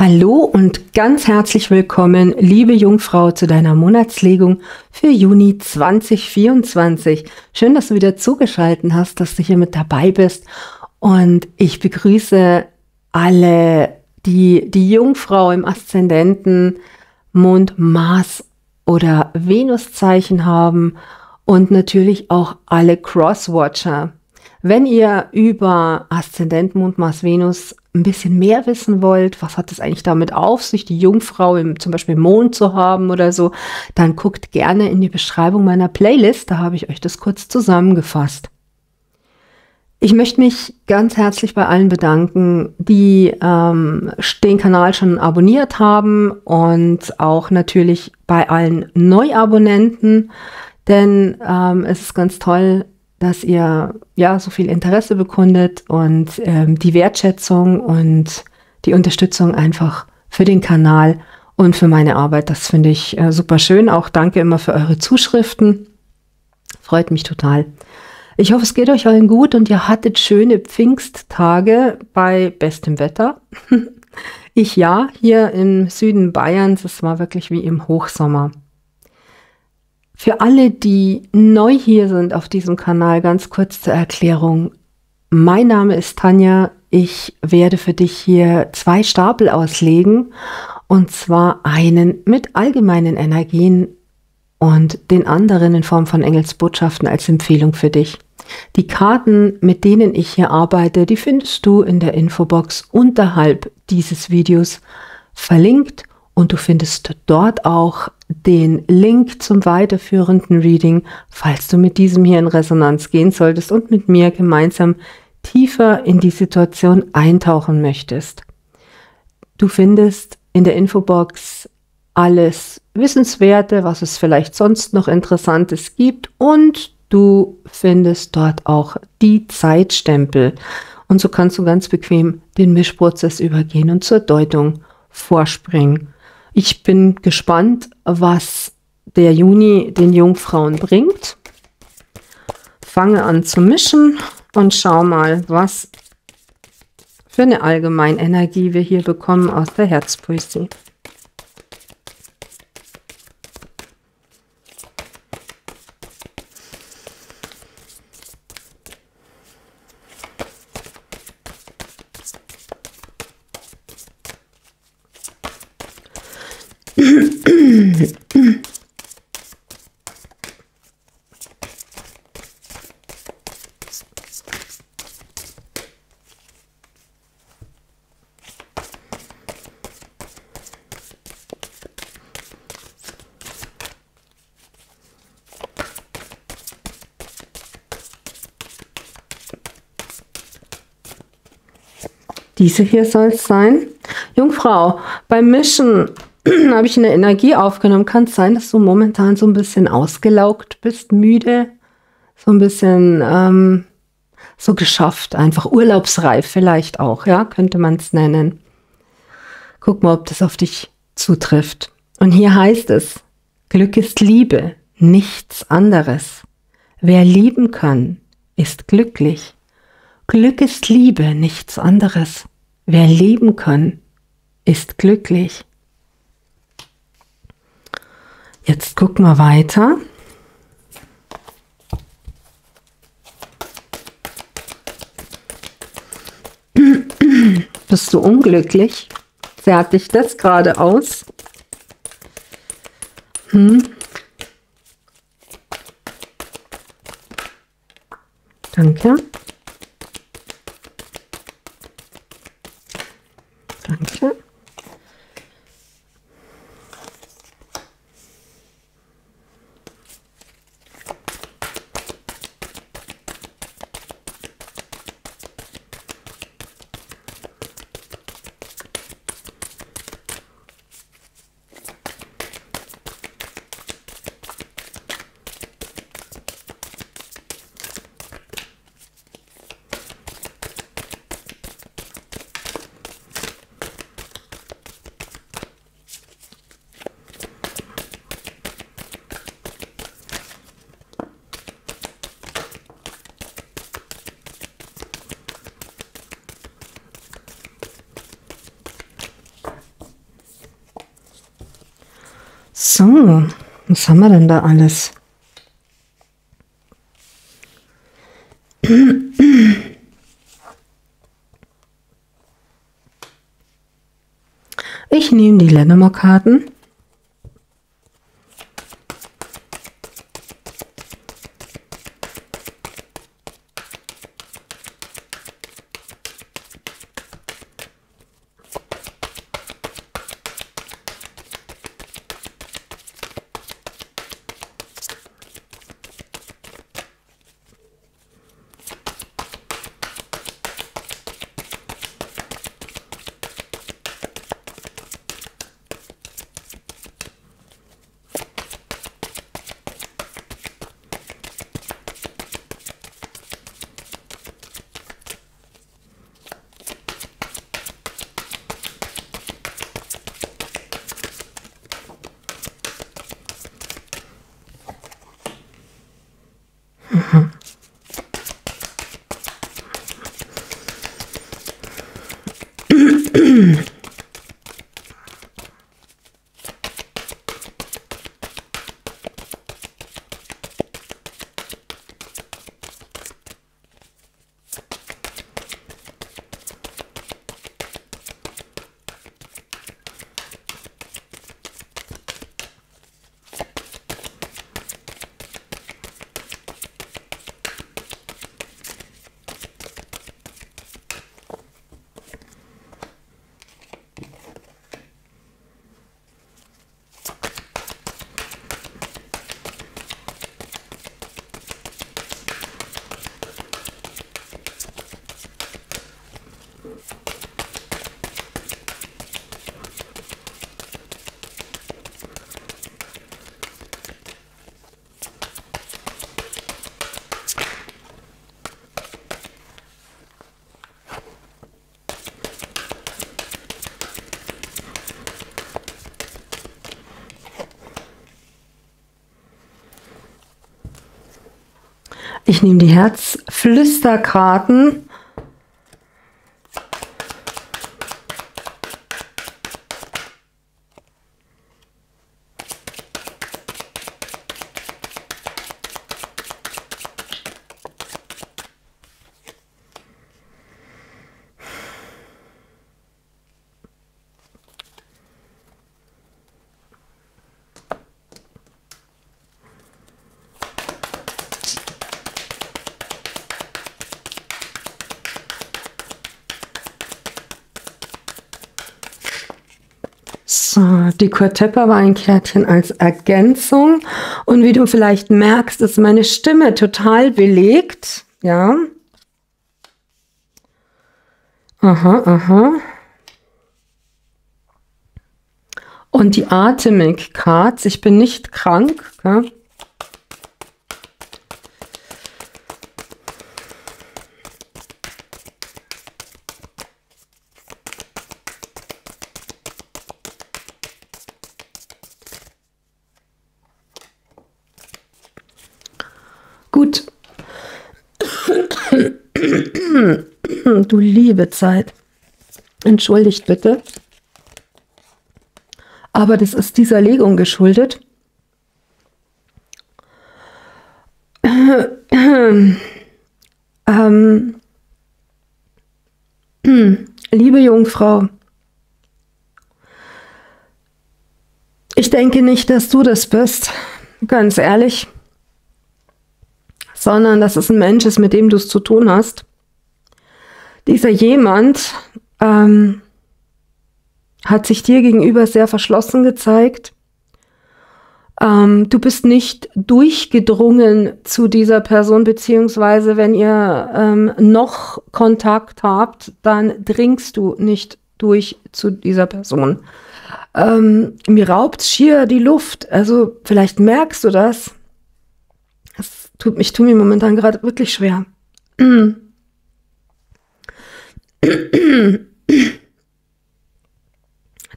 Hallo und ganz herzlich willkommen, liebe Jungfrau, zu deiner Monatslegung für Juni 2024. Schön, dass du wieder zugeschaltet hast, dass du hier mit dabei bist. Und ich begrüße alle, die die Jungfrau im Aszendenten, Mond, Mars oder Venuszeichen haben und natürlich auch alle Crosswatcher. Wenn ihr über Aszendent, Mond, Mars, Venus ein bisschen mehr wissen wollt, was hat es eigentlich damit auf sich, die Jungfrau im zum Beispiel Mond zu haben oder so, dann guckt gerne in die Beschreibung meiner Playlist, da habe ich euch das kurz zusammengefasst. Ich möchte mich ganz herzlich bei allen bedanken, die ähm, den Kanal schon abonniert haben und auch natürlich bei allen Neuabonnenten, denn ähm, es ist ganz toll, dass ihr ja so viel Interesse bekundet und ähm, die Wertschätzung und die Unterstützung einfach für den Kanal und für meine Arbeit. Das finde ich äh, super schön. Auch danke immer für eure Zuschriften. Freut mich total. Ich hoffe, es geht euch allen gut und ihr hattet schöne Pfingsttage bei bestem Wetter. ich ja, hier im Süden Bayerns, es war wirklich wie im Hochsommer. Für alle, die neu hier sind auf diesem Kanal, ganz kurz zur Erklärung. Mein Name ist Tanja. Ich werde für dich hier zwei Stapel auslegen. Und zwar einen mit allgemeinen Energien und den anderen in Form von Engelsbotschaften als Empfehlung für dich. Die Karten, mit denen ich hier arbeite, die findest du in der Infobox unterhalb dieses Videos verlinkt und du findest dort auch den Link zum weiterführenden Reading, falls du mit diesem hier in Resonanz gehen solltest und mit mir gemeinsam tiefer in die Situation eintauchen möchtest. Du findest in der Infobox alles Wissenswerte, was es vielleicht sonst noch Interessantes gibt und du findest dort auch die Zeitstempel. Und so kannst du ganz bequem den Mischprozess übergehen und zur Deutung vorspringen. Ich bin gespannt, was der Juni den Jungfrauen bringt. Fange an zu mischen und schau mal, was für eine Allgemeinenergie wir hier bekommen aus der Herzpoesie. Diese hier soll es sein. Jungfrau, beim Mischen habe ich eine Energie aufgenommen. Kann es sein, dass du momentan so ein bisschen ausgelaugt bist, müde, so ein bisschen ähm, so geschafft, einfach urlaubsreif vielleicht auch, ja, könnte man es nennen. Guck mal, ob das auf dich zutrifft. Und hier heißt es, Glück ist Liebe, nichts anderes. Wer lieben kann, ist glücklich. Glück ist Liebe, nichts anderes. Wer lieben kann, ist glücklich. Jetzt gucken wir weiter. Bist du unglücklich? Dich das gerade aus? Hm? Danke. So, was haben wir denn da alles? Ich nehme die Lennemer-Karten. Ich nehme die Herzflüsterkarten. So, die Kurt Tepper war ein Kärtchen als Ergänzung. Und wie du vielleicht merkst, ist meine Stimme total belegt. Ja. Aha, aha. Und die Atemik Cards, ich bin nicht krank. Ja. Gut. Du liebe Zeit. Entschuldigt bitte. Aber das ist dieser Legung geschuldet. Ähm, liebe Jungfrau, ich denke nicht, dass du das bist. Ganz ehrlich sondern dass es ein Mensch ist, mit dem du es zu tun hast. Dieser jemand ähm, hat sich dir gegenüber sehr verschlossen gezeigt. Ähm, du bist nicht durchgedrungen zu dieser Person, beziehungsweise wenn ihr ähm, noch Kontakt habt, dann dringst du nicht durch zu dieser Person. Ähm, mir raubt schier die Luft. Also vielleicht merkst du das tut mich tut mir momentan gerade wirklich schwer.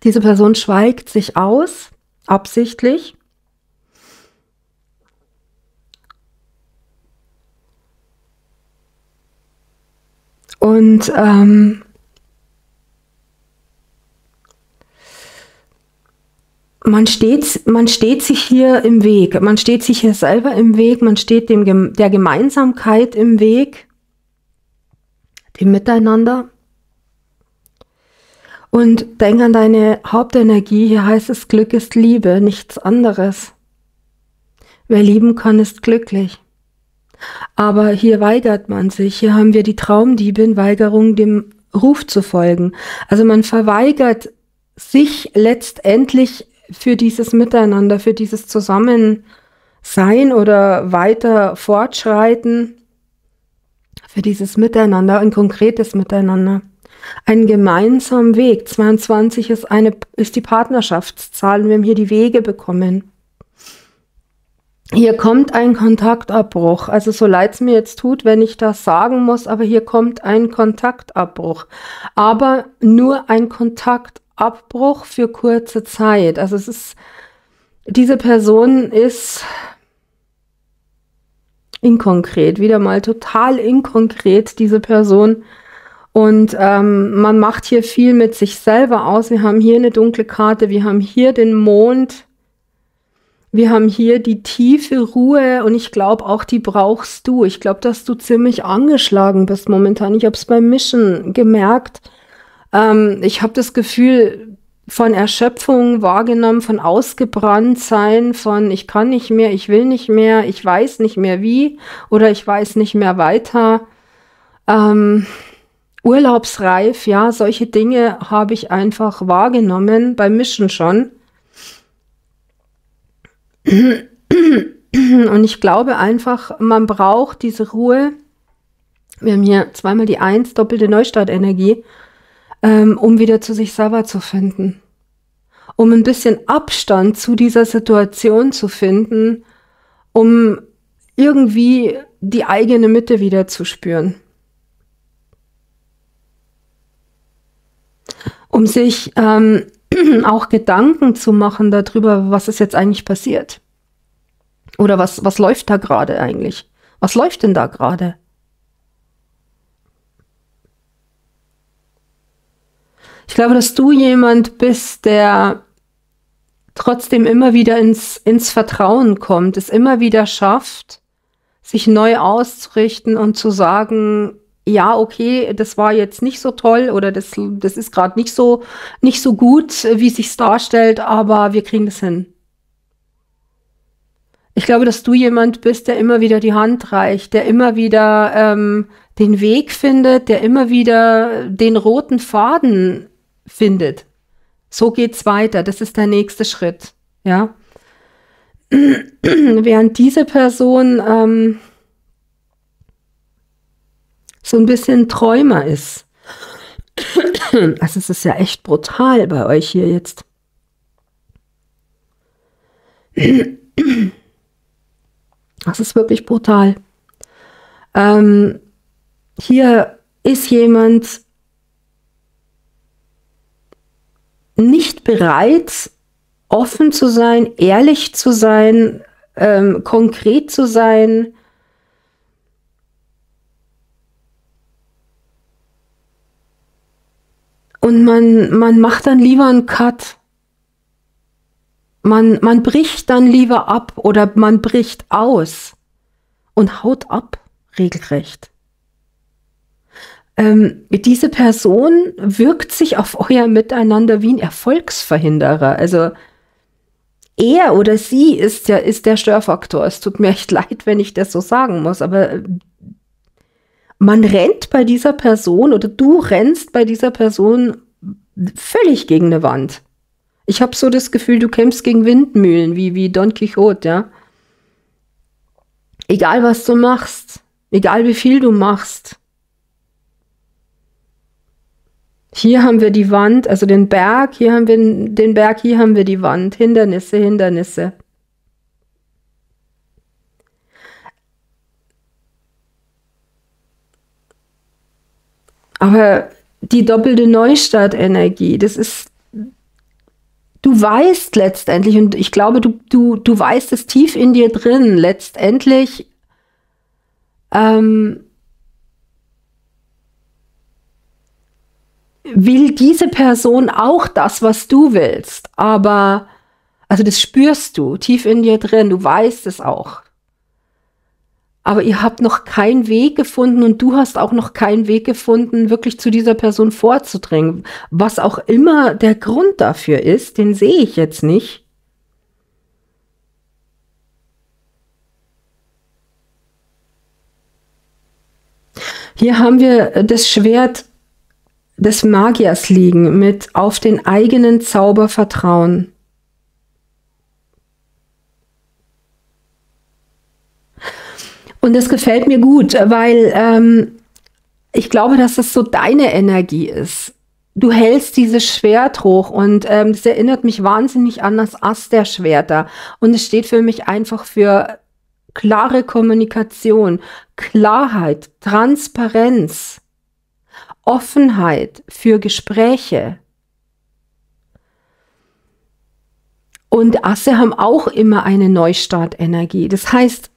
Diese Person schweigt sich aus, absichtlich. Und ähm, man steht, man steht sich hier im Weg, man steht sich hier selber im Weg, man steht dem, der Gemeinsamkeit im Weg, dem Miteinander. Und denk an deine Hauptenergie, hier heißt es, Glück ist Liebe, nichts anderes. Wer lieben kann, ist glücklich. Aber hier weigert man sich, hier haben wir die Traumdiebin, Weigerung, dem Ruf zu folgen. Also man verweigert sich letztendlich für dieses Miteinander, für dieses Zusammensein oder weiter fortschreiten, für dieses Miteinander, ein konkretes Miteinander. Ein gemeinsamer Weg. 22 ist eine, ist die Partnerschaftszahl. Wir haben hier die Wege bekommen. Hier kommt ein Kontaktabbruch. Also so leid es mir jetzt tut, wenn ich das sagen muss, aber hier kommt ein Kontaktabbruch. Aber nur ein Kontaktabbruch für kurze Zeit. Also es ist, diese Person ist inkonkret, wieder mal total inkonkret, diese Person. Und ähm, man macht hier viel mit sich selber aus. Wir haben hier eine dunkle Karte, wir haben hier den Mond, wir haben hier die tiefe Ruhe und ich glaube auch, die brauchst du. Ich glaube, dass du ziemlich angeschlagen bist momentan. Ich habe es beim Mischen gemerkt. Ähm, ich habe das Gefühl von Erschöpfung wahrgenommen, von ausgebrannt sein, von ich kann nicht mehr, ich will nicht mehr, ich weiß nicht mehr wie oder ich weiß nicht mehr weiter. Ähm, urlaubsreif, ja, solche Dinge habe ich einfach wahrgenommen, beim Mischen schon. Und ich glaube einfach, man braucht diese Ruhe. Wir haben hier zweimal die Eins, doppelte Neustartenergie, ähm, um wieder zu sich selber zu finden. Um ein bisschen Abstand zu dieser Situation zu finden, um irgendwie die eigene Mitte wieder zu spüren. Um sich ähm, auch Gedanken zu machen darüber, was ist jetzt eigentlich passiert. Oder was, was läuft da gerade eigentlich? Was läuft denn da gerade? Ich glaube, dass du jemand bist, der trotzdem immer wieder ins, ins Vertrauen kommt, es immer wieder schafft, sich neu auszurichten und zu sagen, ja, okay, das war jetzt nicht so toll oder das, das ist gerade nicht so, nicht so gut, wie es sich darstellt, aber wir kriegen das hin. Ich glaube, dass du jemand bist, der immer wieder die Hand reicht, der immer wieder ähm, den Weg findet, der immer wieder den roten Faden findet. So geht's weiter. Das ist der nächste Schritt. Ja. Während diese Person ähm, so ein bisschen Träumer ist. Also es ist ja echt brutal bei euch hier jetzt. Das ist wirklich brutal. Ähm, hier ist jemand nicht bereit, offen zu sein, ehrlich zu sein, ähm, konkret zu sein, Und man, man macht dann lieber einen Cut. Man, man bricht dann lieber ab oder man bricht aus und haut ab, regelrecht. Ähm, diese Person wirkt sich auf euer Miteinander wie ein Erfolgsverhinderer. Also er oder sie ist ja ist der Störfaktor. Es tut mir echt leid, wenn ich das so sagen muss, aber man rennt bei dieser Person oder du rennst bei dieser Person völlig gegen eine Wand. Ich habe so das Gefühl, du kämpfst gegen Windmühlen, wie, wie Don Quixote, ja. Egal was du machst, egal wie viel du machst. Hier haben wir die Wand, also den Berg, hier haben wir den Berg, hier haben wir die Wand. Hindernisse, Hindernisse. Aber die doppelte Neustartenergie, das ist, du weißt letztendlich, und ich glaube, du, du, du weißt es tief in dir drin, letztendlich, ähm, will diese Person auch das, was du willst, aber Also das spürst du tief in dir drin, du weißt es auch. Aber ihr habt noch keinen Weg gefunden und du hast auch noch keinen Weg gefunden, wirklich zu dieser Person vorzudringen. Was auch immer der Grund dafür ist, den sehe ich jetzt nicht. Hier haben wir das Schwert des Magiers liegen mit auf den eigenen Zauber vertrauen. Und das gefällt mir gut, weil ähm, ich glaube, dass das so deine Energie ist. Du hältst dieses Schwert hoch und ähm, das erinnert mich wahnsinnig an das Ass der Schwerter. Und es steht für mich einfach für klare Kommunikation, Klarheit, Transparenz, Offenheit für Gespräche. Und Asse haben auch immer eine Neustartenergie. Das heißt,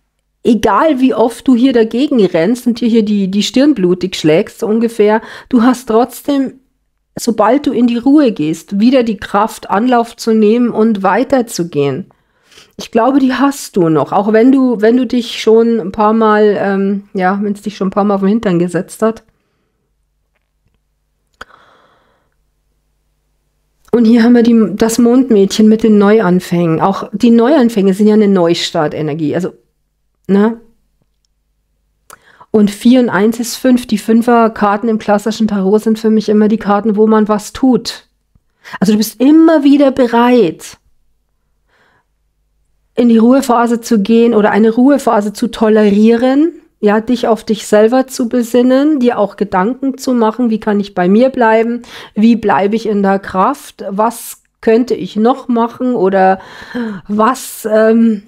egal wie oft du hier dagegen rennst und dir hier die, die Stirn blutig schlägst, so ungefähr, du hast trotzdem, sobald du in die Ruhe gehst, wieder die Kraft, Anlauf zu nehmen und weiterzugehen. Ich glaube, die hast du noch, auch wenn du, wenn du dich schon ein paar Mal, ähm, ja, wenn es dich schon ein paar Mal auf den Hintern gesetzt hat. Und hier haben wir die, das Mondmädchen mit den Neuanfängen. Auch die Neuanfänge sind ja eine Neustartenergie. Also, ne? Und 4 und 1 ist 5. Die Fünfer-Karten im klassischen Tarot sind für mich immer die Karten, wo man was tut. Also du bist immer wieder bereit in die Ruhephase zu gehen oder eine Ruhephase zu tolerieren, ja, dich auf dich selber zu besinnen, dir auch Gedanken zu machen, wie kann ich bei mir bleiben, wie bleibe ich in der Kraft, was könnte ich noch machen oder was, ähm,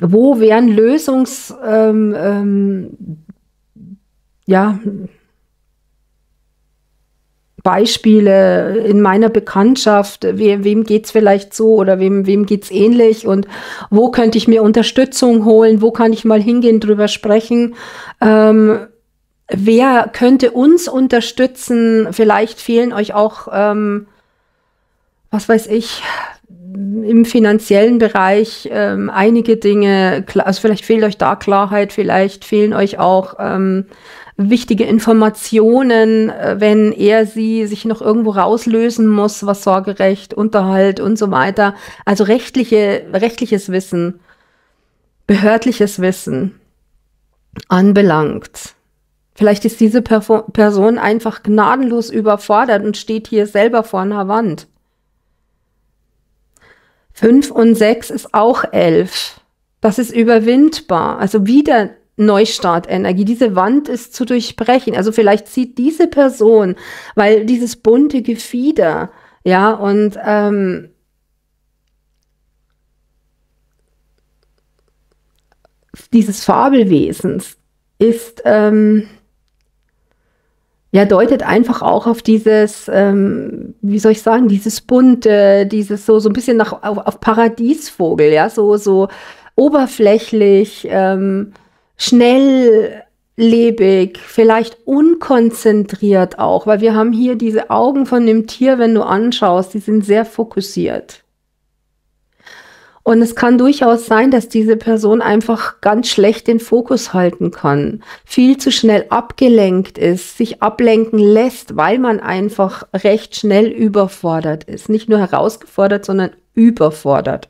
wo wären Lösungs, ähm, ähm, ja, Beispiele in meiner Bekanntschaft, we, wem geht's vielleicht so oder wem, wem geht's ähnlich und wo könnte ich mir Unterstützung holen, wo kann ich mal hingehen, drüber sprechen. Ähm, wer könnte uns unterstützen? Vielleicht fehlen euch auch, ähm, was weiß ich, im finanziellen Bereich ähm, einige Dinge, also vielleicht fehlt euch da Klarheit, vielleicht fehlen euch auch ähm, wichtige Informationen, äh, wenn er sie sich noch irgendwo rauslösen muss, was Sorgerecht, Unterhalt und so weiter. Also rechtliche, rechtliches Wissen, behördliches Wissen anbelangt. Vielleicht ist diese Person einfach gnadenlos überfordert und steht hier selber vor einer Wand. Fünf und sechs ist auch elf. Das ist überwindbar. Also wieder Neustartenergie. Diese Wand ist zu durchbrechen. Also vielleicht sieht diese Person, weil dieses bunte Gefieder, ja, und ähm, dieses Fabelwesens ist, ähm, ja, deutet einfach auch auf dieses, ähm, wie soll ich sagen, dieses bunte, dieses so, so ein bisschen nach, auf, auf Paradiesvogel, ja, so, so oberflächlich, ähm, schnelllebig, vielleicht unkonzentriert auch, weil wir haben hier diese Augen von dem Tier, wenn du anschaust, die sind sehr fokussiert. Und es kann durchaus sein, dass diese Person einfach ganz schlecht den Fokus halten kann, viel zu schnell abgelenkt ist, sich ablenken lässt, weil man einfach recht schnell überfordert ist. Nicht nur herausgefordert, sondern überfordert.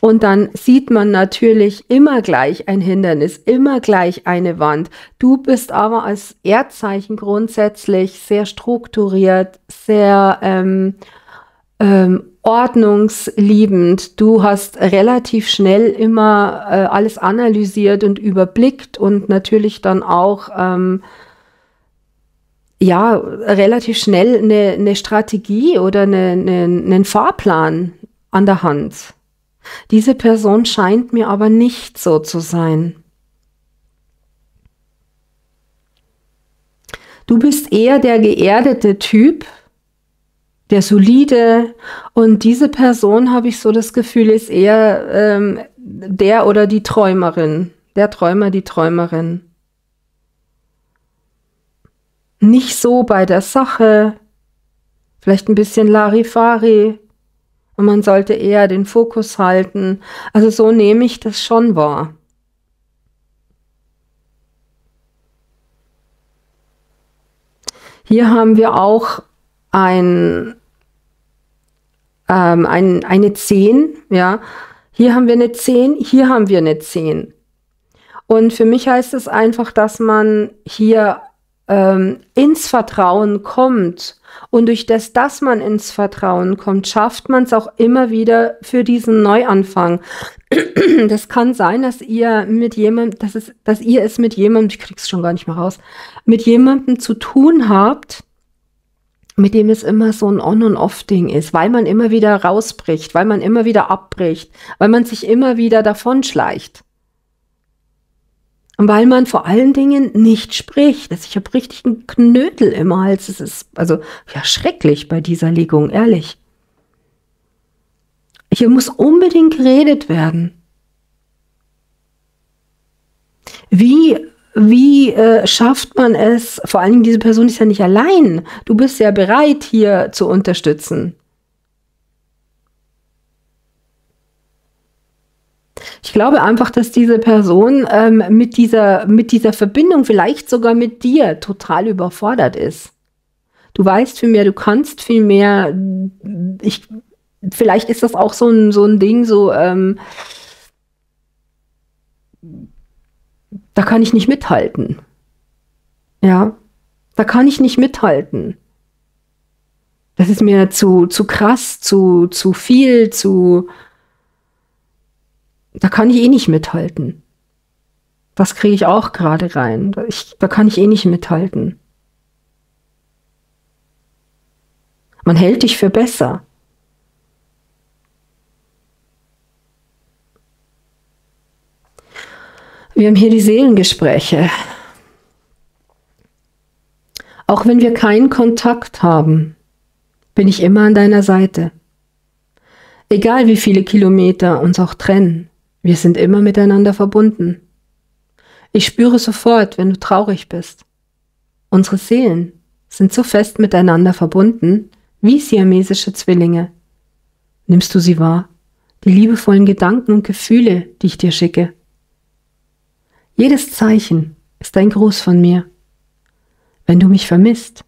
Und dann sieht man natürlich immer gleich ein Hindernis, immer gleich eine Wand. Du bist aber als Erdzeichen grundsätzlich sehr strukturiert, sehr ähm, ähm, ordnungsliebend. Du hast relativ schnell immer äh, alles analysiert und überblickt und natürlich dann auch ähm, ja relativ schnell eine, eine Strategie oder eine, eine, einen Fahrplan an der Hand. Diese Person scheint mir aber nicht so zu sein. Du bist eher der geerdete Typ, der solide und diese Person, habe ich so das Gefühl, ist eher ähm, der oder die Träumerin, der Träumer, die Träumerin. Nicht so bei der Sache, vielleicht ein bisschen Larifari, und man sollte eher den Fokus halten. Also so nehme ich das schon wahr. Hier haben wir auch ein, ähm, ein, eine 10, ja. Hier haben wir eine 10, hier haben wir eine 10. Und für mich heißt es einfach, dass man hier ähm, ins Vertrauen kommt. Und durch das, dass man ins Vertrauen kommt, schafft man es auch immer wieder für diesen Neuanfang. Das kann sein, dass ihr mit jemandem, dass, es, dass ihr es mit jemandem, ich krieg's schon gar nicht mehr raus, mit jemandem zu tun habt, mit dem es immer so ein On- und Off-Ding ist, weil man immer wieder rausbricht, weil man immer wieder abbricht, weil man sich immer wieder davonschleicht. Und weil man vor allen Dingen nicht spricht. Ich habe richtig einen Knödel im Hals. Es ist also ja schrecklich bei dieser Legung, ehrlich. Hier muss unbedingt geredet werden. Wie, wie äh, schafft man es? Vor allen Dingen, diese Person ist ja nicht allein. Du bist ja bereit, hier zu unterstützen. Ich glaube einfach, dass diese Person ähm, mit, dieser, mit dieser Verbindung, vielleicht sogar mit dir, total überfordert ist. Du weißt viel mehr, du kannst viel mehr. Ich, vielleicht ist das auch so ein, so ein Ding, so, ähm, da kann ich nicht mithalten. Ja, da kann ich nicht mithalten. Das ist mir zu, zu krass, zu, zu viel, zu, da kann ich eh nicht mithalten. Das kriege ich auch gerade rein. Ich, da kann ich eh nicht mithalten. Man hält dich für besser. Wir haben hier die Seelengespräche. Auch wenn wir keinen Kontakt haben, bin ich immer an deiner Seite. Egal wie viele Kilometer uns auch trennen. Wir sind immer miteinander verbunden. Ich spüre sofort, wenn du traurig bist. Unsere Seelen sind so fest miteinander verbunden wie siamesische Zwillinge. Nimmst du sie wahr? Die liebevollen Gedanken und Gefühle, die ich dir schicke. Jedes Zeichen ist ein Gruß von mir. Wenn du mich vermisst,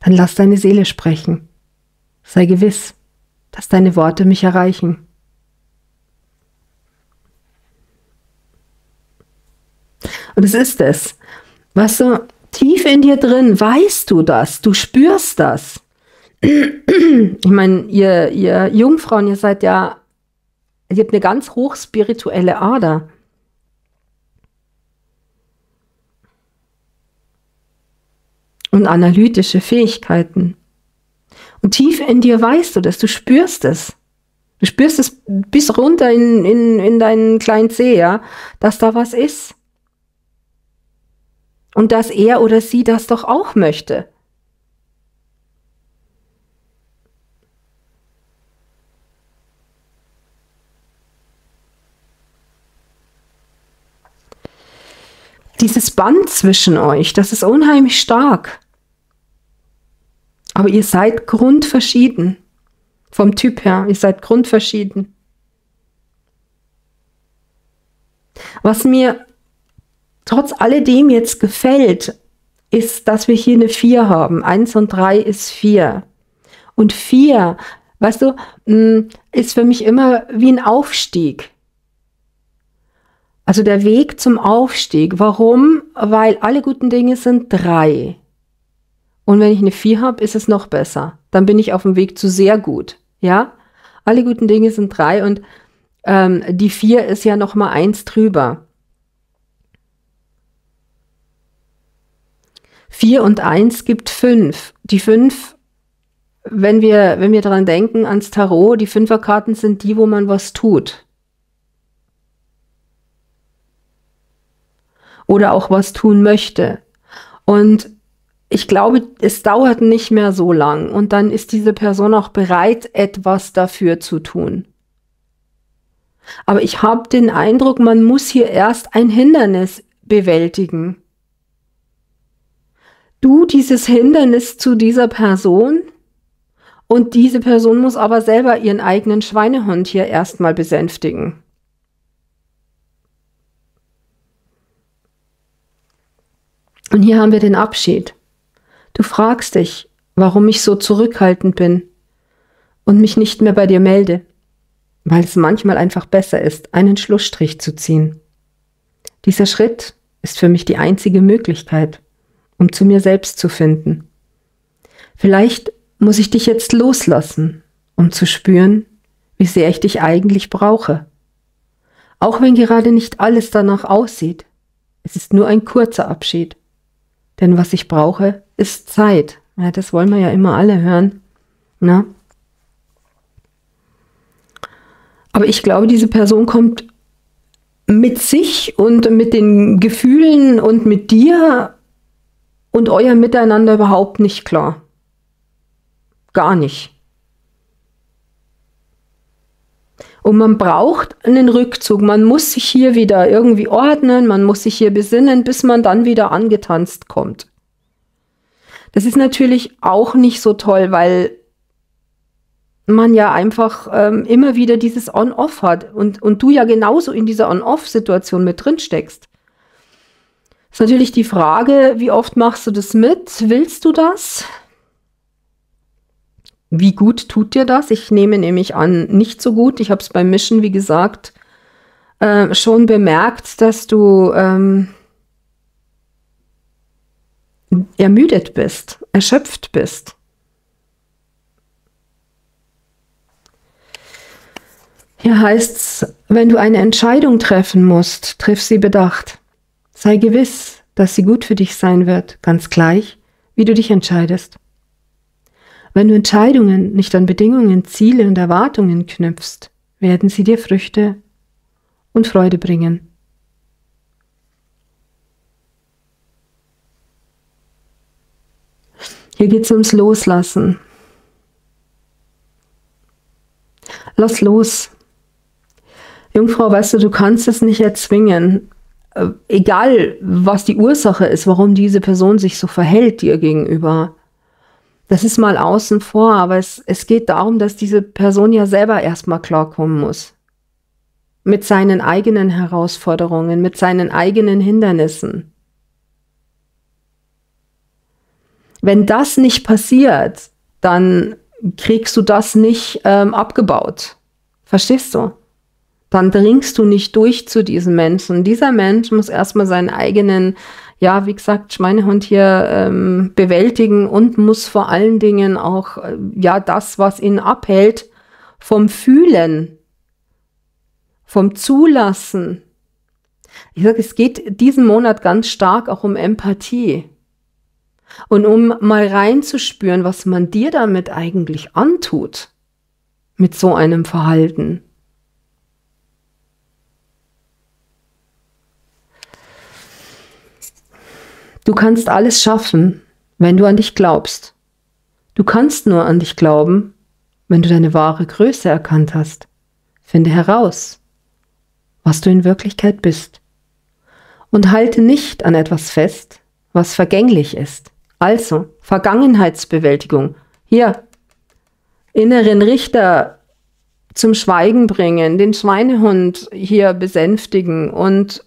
dann lass deine Seele sprechen. Sei gewiss, dass deine Worte mich erreichen. Und es ist es. Was so tief in dir drin weißt du das, du spürst das. Ich meine, ihr, ihr Jungfrauen, ihr seid ja, ihr habt eine ganz hochspirituelle Ader. Und analytische Fähigkeiten. Und tief in dir weißt du das, du spürst es. Du spürst es bis runter in, in, in deinen kleinen Zeh, ja, dass da was ist und dass er oder sie das doch auch möchte. Dieses Band zwischen euch, das ist unheimlich stark. Aber ihr seid grundverschieden. Vom Typ her, ihr seid grundverschieden. Was mir trotz alledem jetzt gefällt, ist, dass wir hier eine 4 haben. 1 und 3 ist 4. Und 4, weißt du, mm, ist für mich immer wie ein Aufstieg. Also der Weg zum Aufstieg. Warum? Weil alle guten Dinge sind 3. Und wenn ich eine 4 habe, ist es noch besser. Dann bin ich auf dem Weg zu sehr gut. Ja? Alle guten Dinge sind 3 und ähm, die 4 ist ja noch mal eins drüber. 4 und 1 gibt 5. Die 5, wenn wir, wenn wir daran denken, ans Tarot, die Fünferkarten sind die, wo man was tut. Oder auch was tun möchte. Und ich glaube, es dauert nicht mehr so lang und dann ist diese Person auch bereit, etwas dafür zu tun. Aber ich habe den Eindruck, man muss hier erst ein Hindernis bewältigen du dieses Hindernis zu dieser Person Und diese Person muss aber selber ihren eigenen Schweinehund hier erstmal besänftigen. Und hier haben wir den Abschied. Du fragst dich, warum ich so zurückhaltend bin und mich nicht mehr bei dir melde, weil es manchmal einfach besser ist, einen Schlussstrich zu ziehen. Dieser Schritt ist für mich die einzige Möglichkeit, um zu mir selbst zu finden. Vielleicht muss ich dich jetzt loslassen, um zu spüren, wie sehr ich dich eigentlich brauche. Auch wenn gerade nicht alles danach aussieht, es ist nur ein kurzer Abschied. Denn was ich brauche, ist Zeit. Ja, das wollen wir ja immer alle hören. Na? Aber ich glaube, diese Person kommt mit sich und mit den Gefühlen und mit dir und euer Miteinander überhaupt nicht klar. Gar nicht. Und man braucht einen Rückzug. Man muss sich hier wieder irgendwie ordnen, man muss sich hier besinnen, bis man dann wieder angetanzt kommt. Das ist natürlich auch nicht so toll, weil man ja einfach ähm, immer wieder dieses On-Off hat und, und du ja genauso in dieser On-Off-Situation mit drin steckst. Ist natürlich die Frage, wie oft machst du das mit? Willst du das? Wie gut tut dir das? Ich nehme nämlich an, nicht so gut. Ich habe es beim Mischen, wie gesagt, äh, schon bemerkt, dass du ähm, ermüdet bist, erschöpft bist. Hier heißt es, wenn du eine Entscheidung treffen musst, triff sie bedacht. Sei gewiss, dass sie gut für dich sein wird, ganz gleich, wie du dich entscheidest. Wenn du Entscheidungen nicht an Bedingungen, Ziele und Erwartungen knüpfst, werden sie dir Früchte und Freude bringen. Hier geht es ums Loslassen. Lass los. Jungfrau, weißt du, du kannst es nicht erzwingen. Äh, egal, was die Ursache ist, warum diese Person sich so verhält dir gegenüber. Das ist mal außen vor, aber es, es geht darum, dass diese Person ja selber erstmal klarkommen muss. Mit seinen eigenen Herausforderungen, mit seinen eigenen Hindernissen. Wenn das nicht passiert, dann kriegst du das nicht ähm, abgebaut. Verstehst du? Dann dringst du nicht durch zu diesem Menschen. Dieser Mensch muss erstmal seinen eigenen ja, wie gesagt, Schweinehund hier ähm, bewältigen und muss vor allen Dingen auch, äh, ja, das, was ihn abhält, vom Fühlen, vom Zulassen. Ich sage, es geht diesen Monat ganz stark auch um Empathie. Und um mal reinzuspüren, was man dir damit eigentlich antut, mit so einem Verhalten. Du kannst alles schaffen, wenn du an dich glaubst. Du kannst nur an dich glauben, wenn du deine wahre Größe erkannt hast. Finde heraus, was du in Wirklichkeit bist. Und halte nicht an etwas fest, was vergänglich ist. Also, Vergangenheitsbewältigung. Hier, inneren Richter zum Schweigen bringen, den Schweinehund hier besänftigen und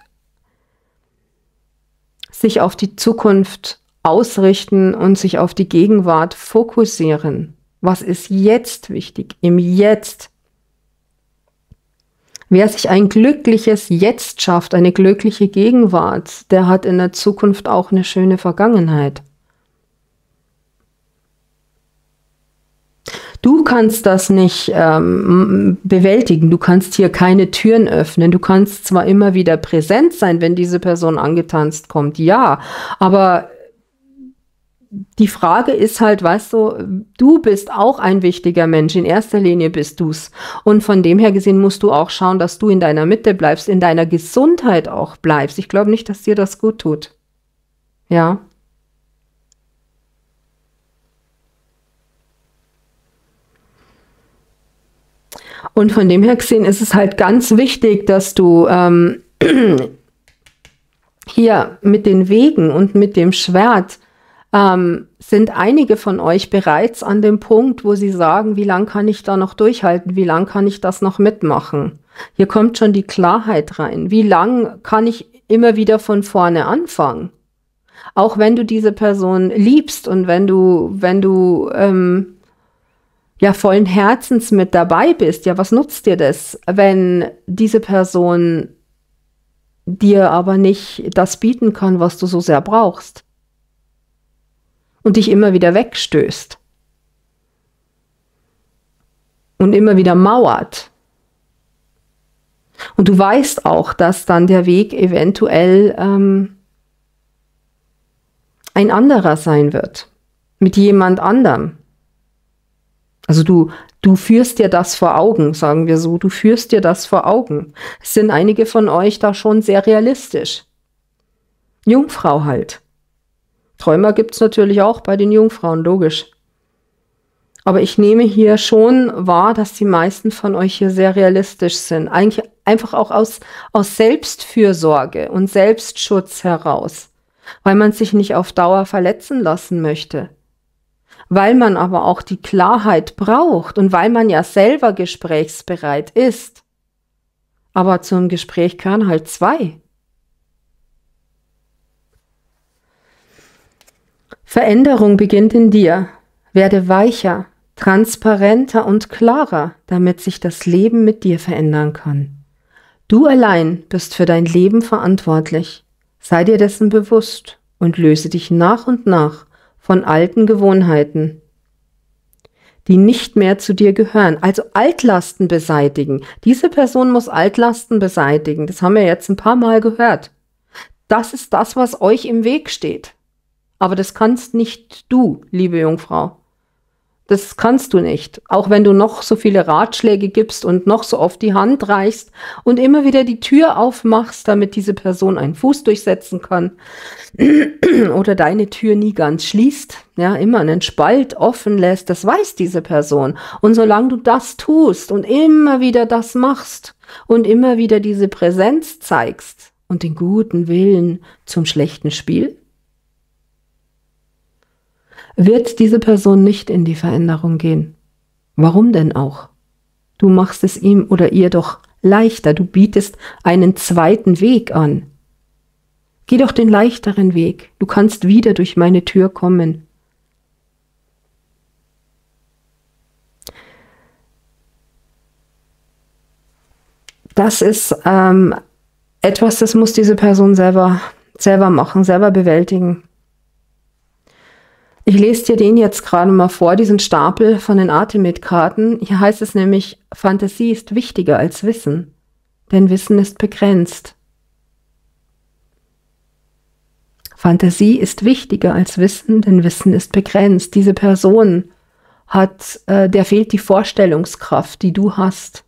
sich auf die Zukunft ausrichten und sich auf die Gegenwart fokussieren. Was ist jetzt wichtig? Im Jetzt. Wer sich ein glückliches Jetzt schafft, eine glückliche Gegenwart, der hat in der Zukunft auch eine schöne Vergangenheit. Du kannst das nicht ähm, bewältigen. Du kannst hier keine Türen öffnen. Du kannst zwar immer wieder präsent sein, wenn diese Person angetanzt kommt, ja, aber die Frage ist halt, weißt du, du bist auch ein wichtiger Mensch. In erster Linie bist du's. Und von dem her gesehen musst du auch schauen, dass du in deiner Mitte bleibst, in deiner Gesundheit auch bleibst. Ich glaube nicht, dass dir das gut tut. Ja. Und von dem her gesehen ist es halt ganz wichtig, dass du ähm, hier mit den Wegen und mit dem Schwert ähm, sind einige von euch bereits an dem Punkt, wo sie sagen, wie lang kann ich da noch durchhalten, wie lang kann ich das noch mitmachen? Hier kommt schon die Klarheit rein. Wie lang kann ich immer wieder von vorne anfangen? Auch wenn du diese Person liebst und wenn du, wenn du ähm, ja vollen Herzens mit dabei bist, ja, was nutzt dir das, wenn diese Person dir aber nicht das bieten kann, was du so sehr brauchst und dich immer wieder wegstößt und immer wieder mauert. Und du weißt auch, dass dann der Weg eventuell ähm, ein anderer sein wird, mit jemand anderem. Also du, du führst dir das vor Augen, sagen wir so, du führst dir das vor Augen. Es sind einige von euch da schon sehr realistisch. Jungfrau halt. Träumer gibt es natürlich auch bei den Jungfrauen, logisch. Aber ich nehme hier schon wahr, dass die meisten von euch hier sehr realistisch sind. Eigentlich einfach auch aus, aus Selbstfürsorge und Selbstschutz heraus, weil man sich nicht auf Dauer verletzen lassen möchte weil man aber auch die Klarheit braucht und weil man ja selber gesprächsbereit ist. Aber zum Gespräch gehören halt zwei. Veränderung beginnt in dir. Werde weicher, transparenter und klarer, damit sich das Leben mit dir verändern kann. Du allein bist für dein Leben verantwortlich. Sei dir dessen bewusst und löse dich nach und nach von alten Gewohnheiten, die nicht mehr zu dir gehören. Also Altlasten beseitigen. Diese Person muss Altlasten beseitigen. Das haben wir jetzt ein paar Mal gehört. Das ist das, was euch im Weg steht. Aber das kannst nicht du, liebe Jungfrau. Das kannst du nicht. Auch wenn du noch so viele Ratschläge gibst und noch so oft die Hand reichst und immer wieder die Tür aufmachst, damit diese Person einen Fuß durchsetzen kann oder deine Tür nie ganz schließt, ja, immer einen Spalt offen lässt, das weiß diese Person. Und solange du das tust und immer wieder das machst und immer wieder diese Präsenz zeigst und den guten Willen zum schlechten Spiel, wird diese Person nicht in die Veränderung gehen. Warum denn auch? Du machst es ihm oder ihr doch leichter, du bietest einen zweiten Weg an. Geh doch den leichteren Weg, du kannst wieder durch meine Tür kommen. Das ist ähm, etwas, das muss diese Person selber, selber machen, selber bewältigen. Ich lese dir den jetzt gerade mal vor, diesen Stapel von den Artemid-Karten. Hier heißt es nämlich, Fantasie ist wichtiger als Wissen, denn Wissen ist begrenzt. Fantasie ist wichtiger als Wissen, denn Wissen ist begrenzt. Diese Person hat, äh, der fehlt die Vorstellungskraft, die du hast.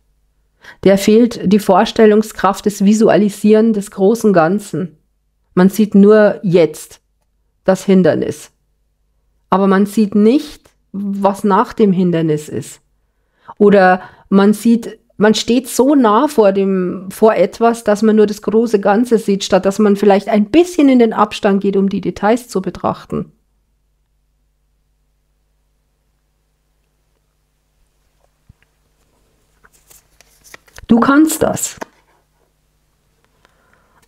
Der fehlt die Vorstellungskraft des Visualisieren des großen Ganzen. Man sieht nur jetzt das Hindernis aber man sieht nicht, was nach dem Hindernis ist. Oder man sieht, man steht so nah vor dem, vor etwas, dass man nur das große Ganze sieht, statt dass man vielleicht ein bisschen in den Abstand geht, um die Details zu betrachten. Du kannst das.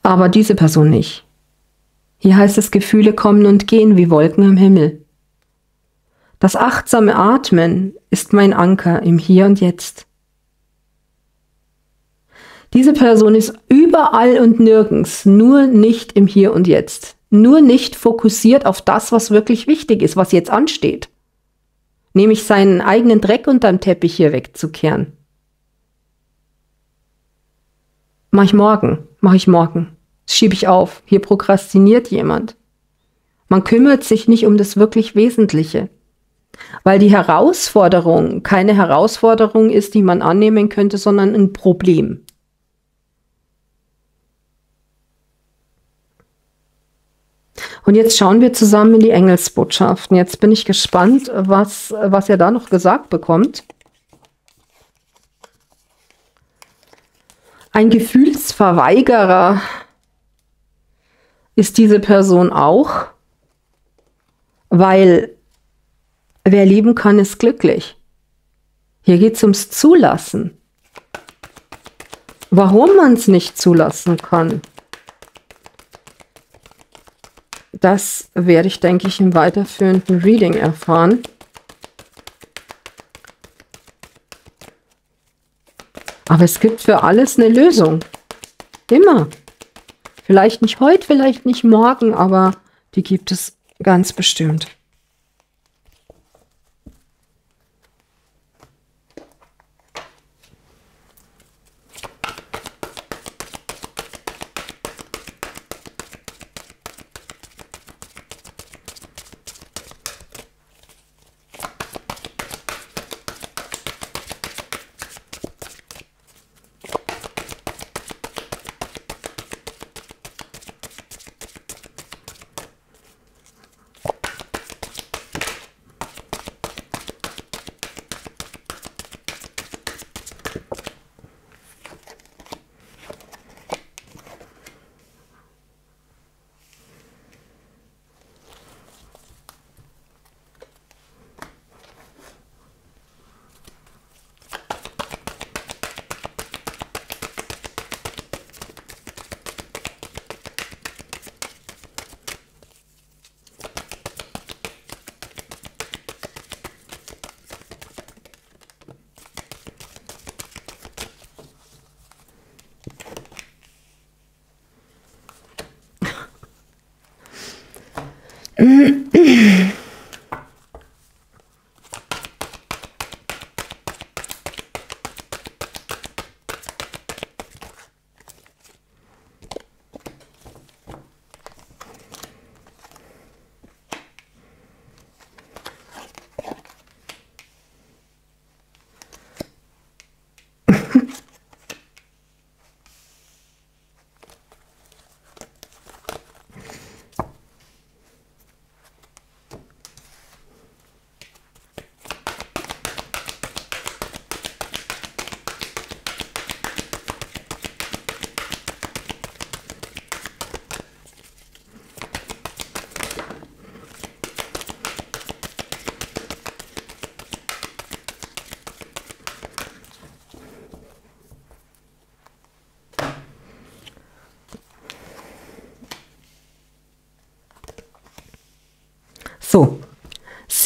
Aber diese Person nicht. Hier heißt es, Gefühle kommen und gehen wie Wolken am Himmel. Das achtsame Atmen ist mein Anker im Hier und Jetzt. Diese Person ist überall und nirgends, nur nicht im Hier und Jetzt. Nur nicht fokussiert auf das, was wirklich wichtig ist, was jetzt ansteht. Nämlich seinen eigenen Dreck unterm Teppich hier wegzukehren. Mach ich morgen, mach ich morgen. Das schiebe ich auf. Hier prokrastiniert jemand. Man kümmert sich nicht um das wirklich Wesentliche. Weil die Herausforderung keine Herausforderung ist, die man annehmen könnte, sondern ein Problem. Und jetzt schauen wir zusammen in die Engelsbotschaften. Jetzt bin ich gespannt, was, was er da noch gesagt bekommt. Ein Gefühlsverweigerer ist diese Person auch weil wer lieben kann, ist glücklich. Hier geht es ums Zulassen. Warum man es nicht zulassen kann, das werde ich, denke ich, im weiterführenden Reading erfahren. Aber es gibt für alles eine Lösung. Immer. Vielleicht nicht heute, vielleicht nicht morgen, aber die gibt es ganz bestimmt.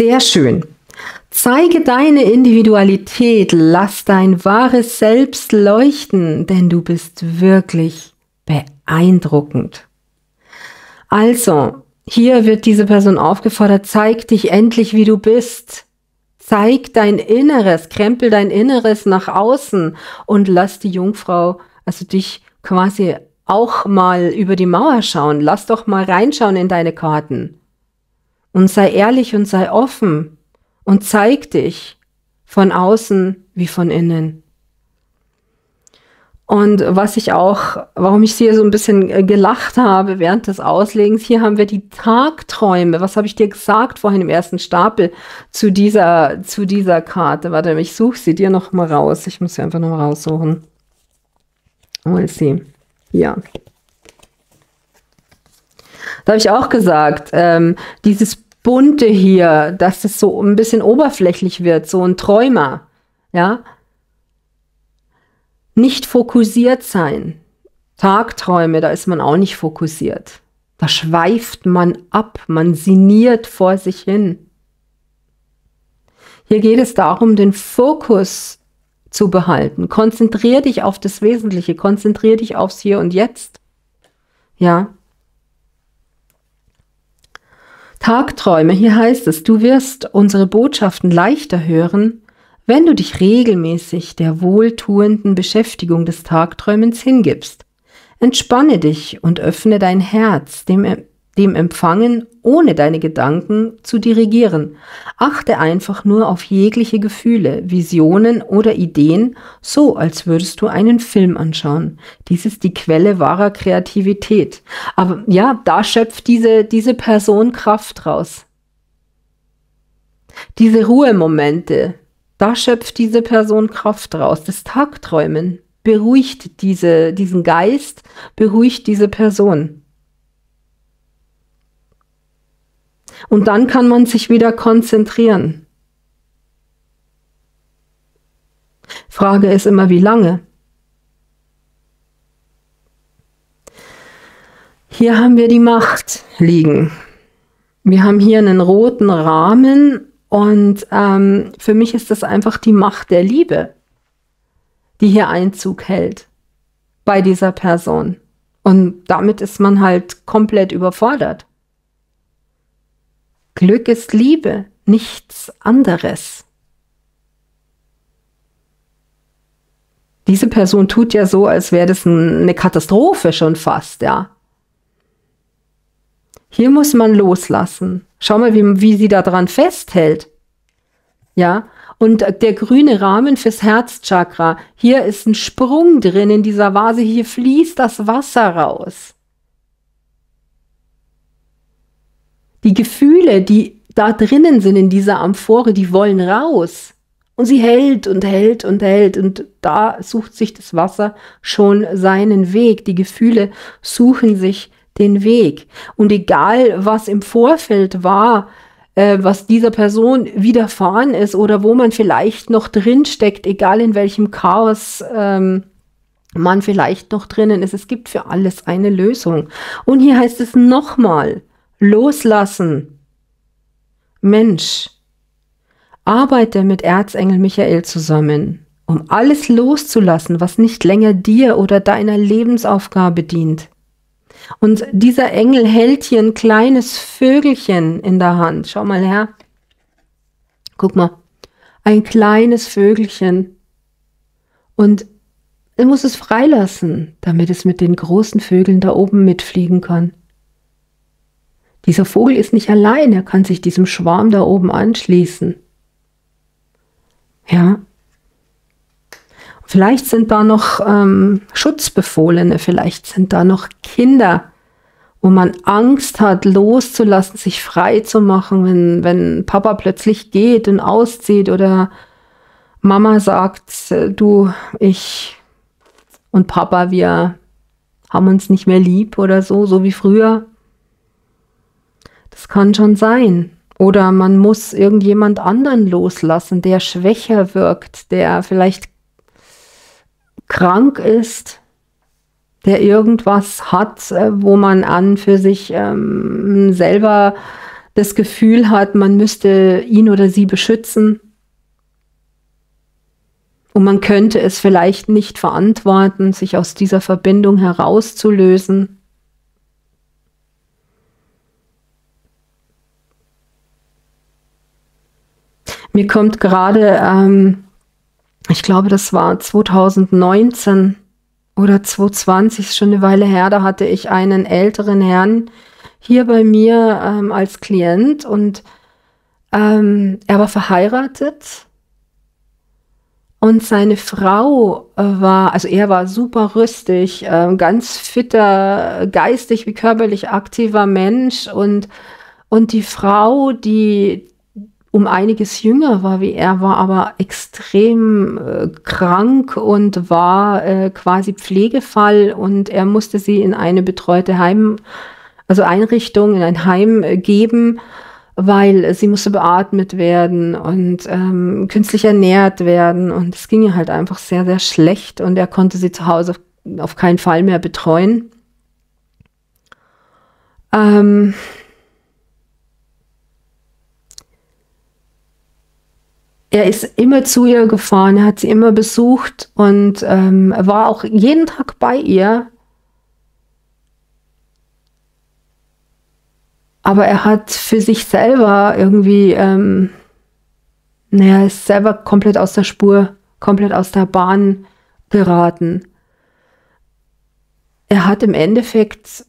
Sehr schön. Zeige deine Individualität, lass dein wahres Selbst leuchten, denn du bist wirklich beeindruckend. Also, hier wird diese Person aufgefordert, zeig dich endlich, wie du bist. Zeig dein Inneres, krempel dein Inneres nach außen und lass die Jungfrau, also dich quasi auch mal über die Mauer schauen. Lass doch mal reinschauen in deine Karten und sei ehrlich und sei offen und zeig dich von außen wie von innen. Und was ich auch, warum ich hier so ein bisschen äh, gelacht habe während des Auslegens, hier haben wir die Tagträume. Was habe ich dir gesagt vorhin im ersten Stapel zu dieser, zu dieser Karte? Warte, ich suche sie dir noch mal raus. Ich muss sie einfach noch mal raussuchen. Ist sie? Ja. Da habe ich auch gesagt, ähm, dieses Bunte hier, dass es so ein bisschen oberflächlich wird, so ein Träumer, ja. Nicht fokussiert sein. Tagträume, da ist man auch nicht fokussiert. Da schweift man ab, man sinniert vor sich hin. Hier geht es darum, den Fokus zu behalten. Konzentrier dich auf das Wesentliche, konzentrier dich aufs Hier und Jetzt. Ja. Tagträume, hier heißt es, du wirst unsere Botschaften leichter hören, wenn du dich regelmäßig der wohltuenden Beschäftigung des Tagträumens hingibst. Entspanne dich und öffne dein Herz dem dem Empfangen, ohne deine Gedanken zu dirigieren. Achte einfach nur auf jegliche Gefühle, Visionen oder Ideen, so als würdest du einen Film anschauen. Dies ist die Quelle wahrer Kreativität. Aber ja, da schöpft diese, diese Person Kraft raus. Diese Ruhemomente, da schöpft diese Person Kraft raus. Das Tagträumen beruhigt diese, diesen Geist, beruhigt diese Person. Und dann kann man sich wieder konzentrieren. Frage ist immer, wie lange? Hier haben wir die Macht liegen. Wir haben hier einen roten Rahmen und ähm, für mich ist das einfach die Macht der Liebe, die hier Einzug hält bei dieser Person. Und damit ist man halt komplett überfordert. Glück ist Liebe, nichts anderes. Diese Person tut ja so, als wäre das eine Katastrophe schon fast, ja. Hier muss man loslassen. Schau mal, wie, wie sie daran festhält. Ja, und der grüne Rahmen fürs Herzchakra. Hier ist ein Sprung drin in dieser Vase. Hier fließt das Wasser raus. Die Gefühle, die da drinnen sind in dieser Amphore, die wollen raus. Und sie hält und hält und hält. Und da sucht sich das Wasser schon seinen Weg. Die Gefühle suchen sich den Weg. Und egal, was im Vorfeld war, äh, was dieser Person widerfahren ist oder wo man vielleicht noch drin steckt, egal in welchem Chaos ähm, man vielleicht noch drinnen ist. Es gibt für alles eine Lösung. Und hier heißt es nochmal, loslassen. Mensch, arbeite mit Erzengel Michael zusammen, um alles loszulassen, was nicht länger dir oder deiner Lebensaufgabe dient. Und dieser Engel hält hier ein kleines Vögelchen in der Hand. Schau mal her. Guck mal. Ein kleines Vögelchen. Und er muss es freilassen, damit es mit den großen Vögeln da oben mitfliegen kann. Dieser Vogel ist nicht allein, er kann sich diesem Schwarm da oben anschließen. Ja, Vielleicht sind da noch ähm, Schutzbefohlene, vielleicht sind da noch Kinder, wo man Angst hat, loszulassen, sich frei zu machen, wenn, wenn Papa plötzlich geht und auszieht oder Mama sagt, äh, du, ich und Papa, wir haben uns nicht mehr lieb oder so, so wie früher. Das kann schon sein. Oder man muss irgendjemand anderen loslassen, der schwächer wirkt, der vielleicht krank ist, der irgendwas hat, äh, wo man an für sich ähm, selber das Gefühl hat, man müsste ihn oder sie beschützen. Und man könnte es vielleicht nicht verantworten, sich aus dieser Verbindung herauszulösen. Mir kommt gerade ähm, ich glaube, das war 2019 oder 2020, ist schon eine Weile her, da hatte ich einen älteren Herrn hier bei mir ähm, als Klient und ähm, er war verheiratet und seine Frau äh, war, also er war super rüstig, äh, ganz fitter, geistig wie körperlich aktiver Mensch und und die Frau, die, um einiges jünger war wie er, war aber extrem äh, krank und war äh, quasi Pflegefall und er musste sie in eine betreute Heim, also Einrichtung, in ein Heim äh, geben, weil sie musste beatmet werden und ähm, künstlich ernährt werden und es ging ihr halt einfach sehr, sehr schlecht und er konnte sie zu Hause auf keinen Fall mehr betreuen. Ähm, er ist immer zu ihr gefahren, er hat sie immer besucht und ähm, war auch jeden Tag bei ihr. Aber er hat für sich selber irgendwie, ähm, naja, ist selber komplett aus der Spur, komplett aus der Bahn geraten. Er hat im Endeffekt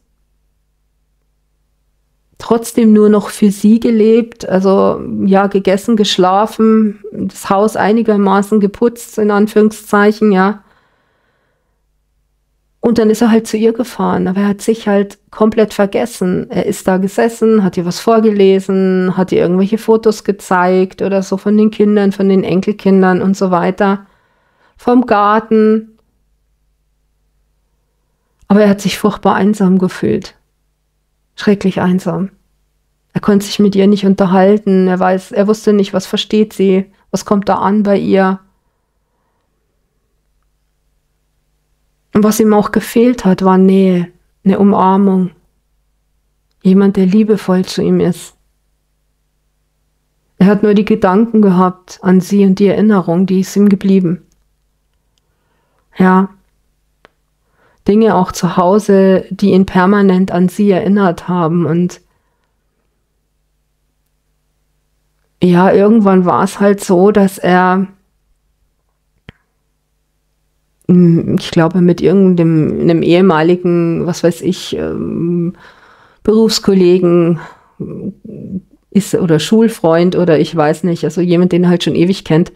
trotzdem nur noch für sie gelebt, also ja, gegessen, geschlafen, das Haus einigermaßen geputzt, in Anführungszeichen, ja. Und dann ist er halt zu ihr gefahren, aber er hat sich halt komplett vergessen. Er ist da gesessen, hat ihr was vorgelesen, hat ihr irgendwelche Fotos gezeigt oder so von den Kindern, von den Enkelkindern und so weiter. Vom Garten. Aber er hat sich furchtbar einsam gefühlt schrecklich einsam. Er konnte sich mit ihr nicht unterhalten. Er weiß, er wusste nicht, was versteht sie, was kommt da an bei ihr. Und was ihm auch gefehlt hat, war Nähe, eine Umarmung. Jemand, der liebevoll zu ihm ist. Er hat nur die Gedanken gehabt an sie und die Erinnerung, die ist ihm geblieben. Ja. Dinge auch zu Hause, die ihn permanent an sie erinnert haben. Und ja, irgendwann war es halt so, dass er hm, ich glaube, mit irgendeinem einem ehemaligen, was weiß ich, ähm, Berufskollegen ist oder Schulfreund oder ich weiß nicht, also jemand, den er halt schon ewig kennt,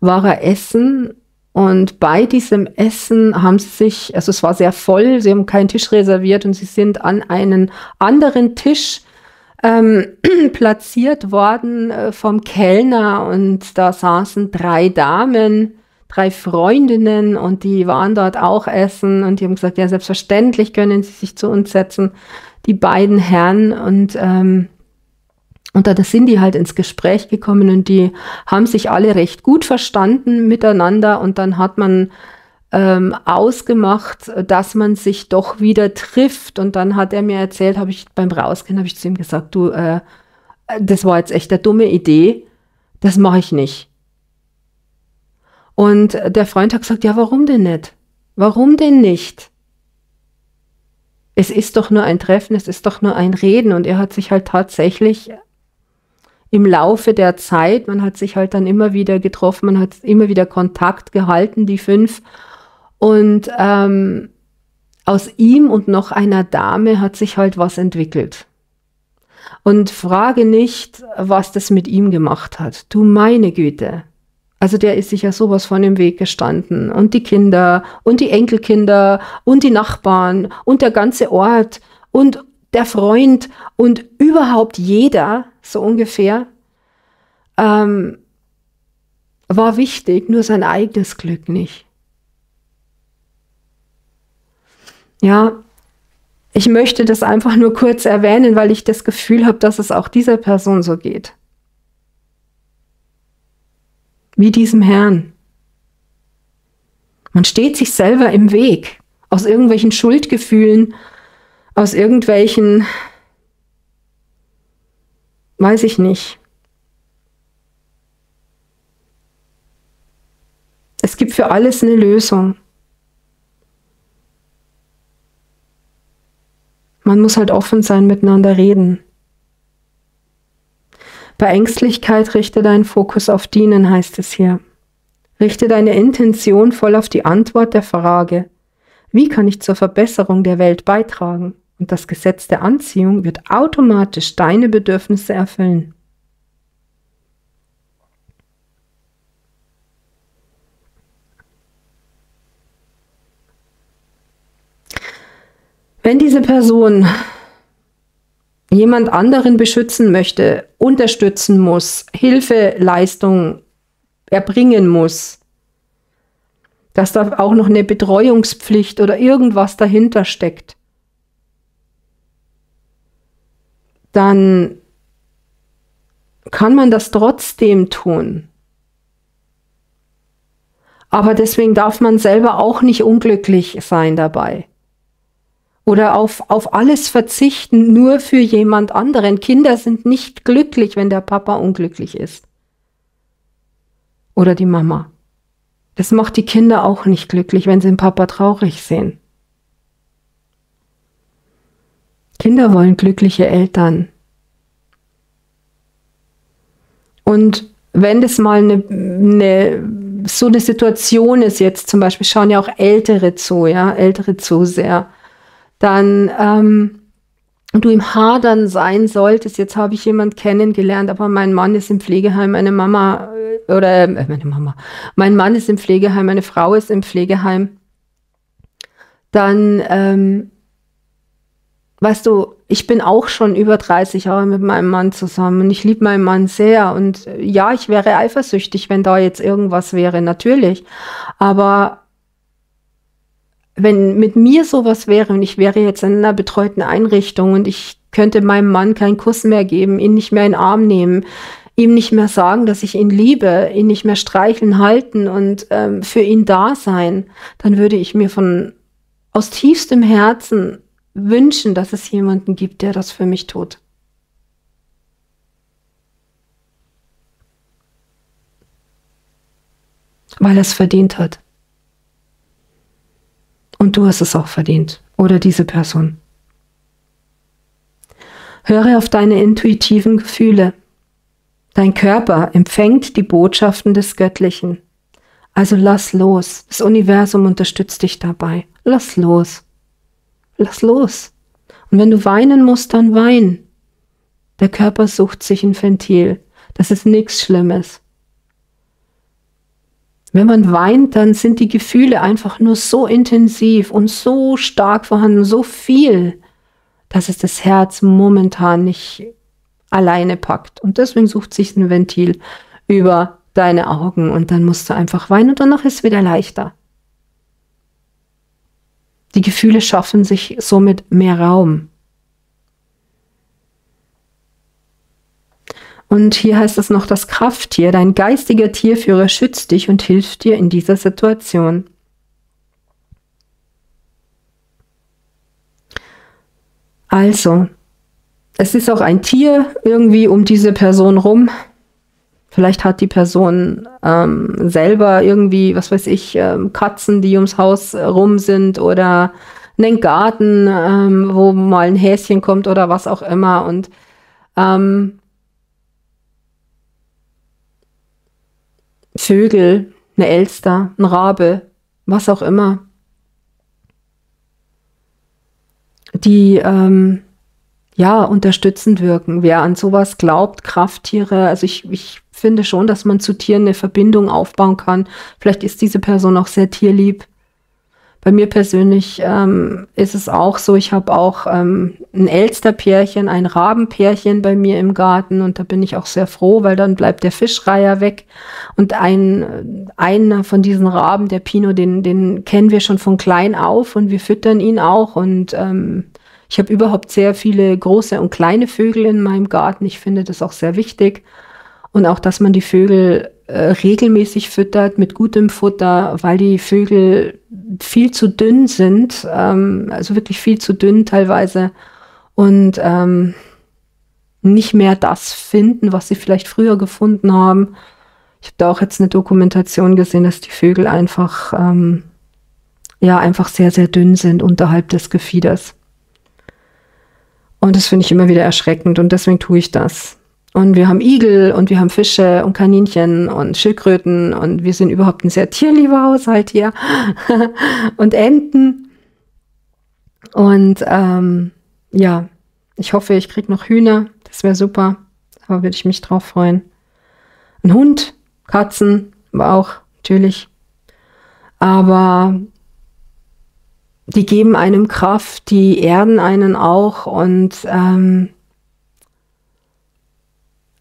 war er essen und bei diesem Essen haben sie sich, also es war sehr voll, sie haben keinen Tisch reserviert und sie sind an einen anderen Tisch ähm, platziert worden äh, vom Kellner. Und da saßen drei Damen drei Freundinnen und die waren dort auch essen. Und die haben gesagt, ja, selbstverständlich können sie sich zu uns setzen, die beiden Herren. Und ähm, und da sind die halt ins Gespräch gekommen und die haben sich alle recht gut verstanden miteinander und dann hat man ähm, ausgemacht, dass man sich doch wieder trifft und dann hat er mir erzählt, habe ich beim Rausgehen, habe ich zu ihm gesagt, du, äh, das war jetzt echt eine dumme Idee, das mache ich nicht. Und der Freund hat gesagt, ja, warum denn nicht? Warum denn nicht? Es ist doch nur ein Treffen, es ist doch nur ein Reden und er hat sich halt tatsächlich im Laufe der Zeit, man hat sich halt dann immer wieder getroffen, man hat immer wieder Kontakt gehalten, die fünf. Und ähm, aus ihm und noch einer Dame hat sich halt was entwickelt. Und frage nicht, was das mit ihm gemacht hat. Du meine Güte. Also der ist sich ja sowas von im Weg gestanden. Und die Kinder und die Enkelkinder und die Nachbarn und der ganze Ort und der Freund und überhaupt jeder, so ungefähr, ähm, war wichtig, nur sein eigenes Glück nicht. Ja, ich möchte das einfach nur kurz erwähnen, weil ich das Gefühl habe, dass es auch dieser Person so geht wie diesem Herrn. Man steht sich selber im Weg aus irgendwelchen Schuldgefühlen, aus irgendwelchen, weiß ich nicht. Es gibt für alles eine Lösung. Man muss halt offen sein, miteinander reden. Bei Ängstlichkeit richte deinen Fokus auf Dienen, heißt es hier. Richte deine Intention voll auf die Antwort der Frage, wie kann ich zur Verbesserung der Welt beitragen? Und das Gesetz der Anziehung wird automatisch deine Bedürfnisse erfüllen. Wenn diese Person jemand anderen beschützen möchte, unterstützen muss, Hilfeleistung erbringen muss, dass da auch noch eine Betreuungspflicht oder irgendwas dahinter steckt, dann kann man das trotzdem tun. Aber deswegen darf man selber auch nicht unglücklich sein dabei oder auf, auf alles verzichten, nur für jemand anderen. Kinder sind nicht glücklich, wenn der Papa unglücklich ist. Oder die Mama. Das macht die Kinder auch nicht glücklich, wenn sie den Papa traurig sehen. Kinder wollen glückliche Eltern. Und wenn das mal eine, eine, so eine Situation ist jetzt zum Beispiel, schauen ja auch Ältere zu, ja, Ältere zu sehr dann ähm, du im Hadern sein solltest, jetzt habe ich jemand kennengelernt, aber mein Mann ist im Pflegeheim, meine Mama äh, oder äh, meine Mama, mein Mann ist im Pflegeheim, meine Frau ist im Pflegeheim, dann ähm, weißt du, ich bin auch schon über 30 Jahre mit meinem Mann zusammen und ich liebe meinen Mann sehr und äh, ja, ich wäre eifersüchtig, wenn da jetzt irgendwas wäre, natürlich, aber wenn mit mir sowas wäre und ich wäre jetzt in einer betreuten Einrichtung und ich könnte meinem Mann keinen Kuss mehr geben, ihn nicht mehr in den Arm nehmen, ihm nicht mehr sagen, dass ich ihn liebe, ihn nicht mehr streicheln, halten und ähm, für ihn da sein, dann würde ich mir von aus tiefstem Herzen wünschen, dass es jemanden gibt, der das für mich tut. Weil er es verdient hat. Und du hast es auch verdient. Oder diese Person. Höre auf deine intuitiven Gefühle. Dein Körper empfängt die Botschaften des Göttlichen. Also lass los. Das Universum unterstützt dich dabei. Lass los. Lass los. Und wenn du weinen musst, dann wein. Der Körper sucht sich ein Ventil. Das ist nichts Schlimmes. Wenn man weint, dann sind die Gefühle einfach nur so intensiv und so stark vorhanden, so viel, dass es das Herz momentan nicht alleine packt. Und deswegen sucht sich ein Ventil über deine Augen und dann musst du einfach weinen und danach ist es wieder leichter. Die Gefühle schaffen sich somit mehr Raum. Und hier heißt es noch das Krafttier, dein geistiger Tierführer schützt dich und hilft dir in dieser Situation. Also, es ist auch ein Tier irgendwie um diese Person rum. Vielleicht hat die Person ähm, selber irgendwie, was weiß ich, ähm, Katzen, die ums Haus äh, rum sind oder einen Garten, ähm, wo mal ein Häschen kommt oder was auch immer. Und ähm, Vögel, eine Elster, ein Rabe, was auch immer, die ähm, ja unterstützend wirken. Wer an sowas glaubt, Krafttiere, also ich, ich finde schon, dass man zu Tieren eine Verbindung aufbauen kann. Vielleicht ist diese Person auch sehr tierlieb. Bei mir persönlich ähm, ist es auch so, ich habe auch ähm, ein Elsterpärchen, ein Rabenpärchen bei mir im Garten und da bin ich auch sehr froh, weil dann bleibt der Fischreiher weg. Und ein, einer von diesen Raben, der Pino, den, den kennen wir schon von klein auf und wir füttern ihn auch und ähm, ich habe überhaupt sehr viele große und kleine Vögel in meinem Garten. Ich finde das auch sehr wichtig. Und auch, dass man die Vögel äh, regelmäßig füttert mit gutem Futter, weil die Vögel viel zu dünn sind, ähm, also wirklich viel zu dünn teilweise und ähm, nicht mehr das finden, was sie vielleicht früher gefunden haben. Ich habe da auch jetzt eine Dokumentation gesehen, dass die Vögel einfach ähm, ja einfach sehr sehr dünn sind unterhalb des Gefieders. Und das finde ich immer wieder erschreckend und deswegen tue ich das. Und wir haben Igel und wir haben Fische und Kaninchen und Schildkröten und wir sind überhaupt ein sehr tierlieber Haushalt hier. und Enten. Und ähm, ja, ich hoffe, ich kriege noch Hühner. Das wäre super. Da würde ich mich drauf freuen. Ein Hund, Katzen, aber auch natürlich. Aber die geben einem Kraft, die erden einen auch und ähm,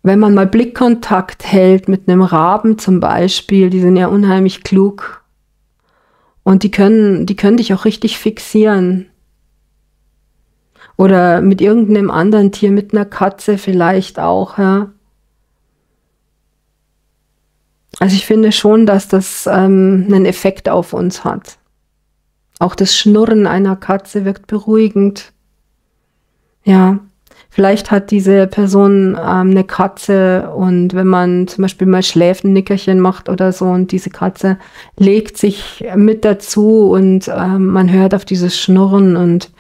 wenn man mal Blickkontakt hält mit einem Raben zum Beispiel, die sind ja unheimlich klug und die können, die können dich auch richtig fixieren. Oder mit irgendeinem anderen Tier, mit einer Katze vielleicht auch, ja. Also ich finde schon, dass das ähm, einen Effekt auf uns hat. Auch das Schnurren einer Katze wirkt beruhigend. Ja. Vielleicht hat diese Person ähm, eine Katze und wenn man zum Beispiel mal schläft, ein Nickerchen macht oder so und diese Katze legt sich mit dazu und ähm, man hört auf dieses Schnurren und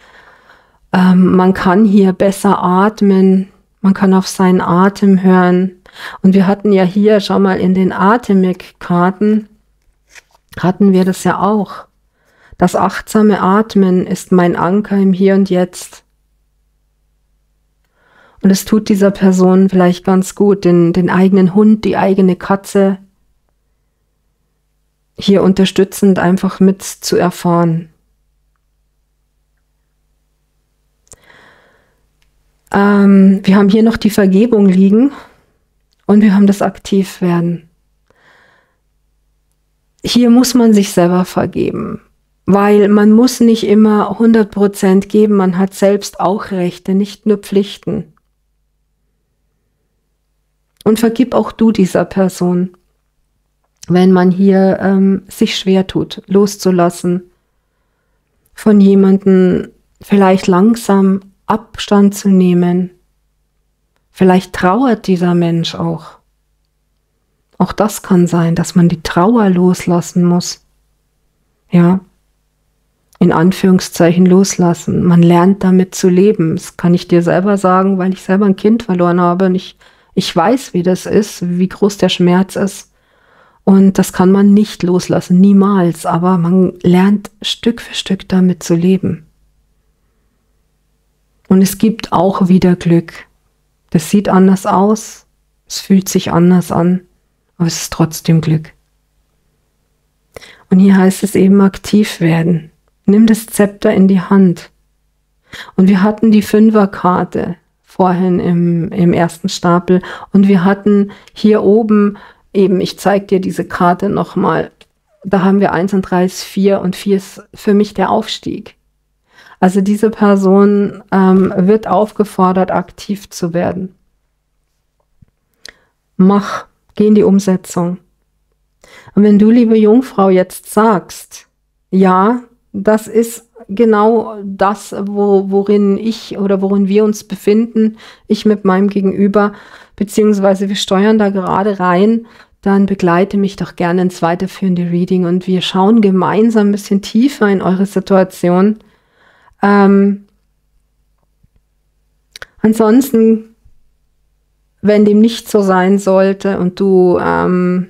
ähm, man kann hier besser atmen, man kann auf seinen Atem hören. Und wir hatten ja hier, schau mal, in den Atemik-Karten hatten wir das ja auch. Das achtsame Atmen ist mein Anker im Hier und Jetzt. Und es tut dieser Person vielleicht ganz gut, den, den eigenen Hund, die eigene Katze hier unterstützend einfach mit zu erfahren. Ähm, wir haben hier noch die Vergebung liegen und wir haben das Aktivwerden. Hier muss man sich selber vergeben. Weil man muss nicht immer 100% geben, man hat selbst auch Rechte, nicht nur Pflichten. Und vergib auch du dieser Person, wenn man hier ähm, sich schwer tut, loszulassen, von jemandem vielleicht langsam Abstand zu nehmen. Vielleicht trauert dieser Mensch auch. Auch das kann sein, dass man die Trauer loslassen muss. Ja, in Anführungszeichen loslassen. Man lernt damit zu leben. Das kann ich dir selber sagen, weil ich selber ein Kind verloren habe und ich, ich weiß, wie das ist, wie groß der Schmerz ist. Und das kann man nicht loslassen, niemals. Aber man lernt Stück für Stück damit zu leben. Und es gibt auch wieder Glück. Das sieht anders aus, es fühlt sich anders an, aber es ist trotzdem Glück. Und hier heißt es eben aktiv werden. Nimm das Zepter in die Hand. Und wir hatten die Fünferkarte vorhin im, im ersten Stapel und wir hatten hier oben eben, ich zeige dir diese Karte nochmal, da haben wir 1 und 3 ist 4 und 4 ist für mich der Aufstieg. Also diese Person ähm, wird aufgefordert, aktiv zu werden. Mach, geh in die Umsetzung. Und wenn du, liebe Jungfrau, jetzt sagst, ja, das ist genau das, wo, worin ich oder worin wir uns befinden, ich mit meinem Gegenüber, beziehungsweise wir steuern da gerade rein, dann begleite mich doch gerne ins weiterführende Reading und wir schauen gemeinsam ein bisschen tiefer in eure Situation. Ähm, ansonsten, wenn dem nicht so sein sollte und du ähm,